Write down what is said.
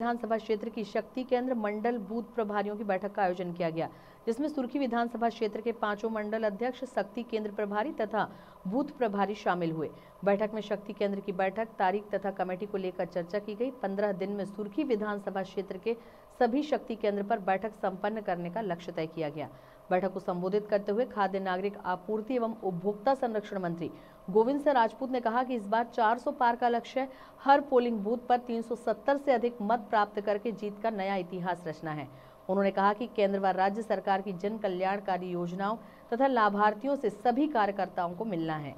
विधानसभा क्षेत्र की शक्ति केंद्र मंडल बूथ प्रभारियों की बैठक का आयोजन किया गया, जिसमें सुर्खी विधानसभा क्षेत्र के पाँचों मंडल अध्यक्ष, शक्ति केंद्र प्रभारी तथा बूथ प्रभारी शामिल हुए। बैठक में शक्ति केंद्र की बैठक, तारीख तथा कमेटी को लेकर चर्चा की गई। पंद्रह दिन में सुर्खी विधानसभा क्षेत्र के सभी शक्ति केंद्र पर बैठक संपन्न करने का लक्ष्य तय किया गया। बैठक को संबोधित करते हुए खाद्य नागरिक आपूर्ति एवं उपभोक्ता संरक्षण मंत्री गोविंद सिंह राजपूत ने कहा कि इस बार 400 पार का लक्ष्य है। हर पोलिंग बूथ पर 370 से अधिक मत प्राप्त करके जीत का नया इतिहास रचना है। उन्होंने कहा कि केंद्र व राज्य सरकार की जन कल्याणकारी योजनाओं तथा लाभार्थियों से सभी कार्यकर्ताओं को मिलना है।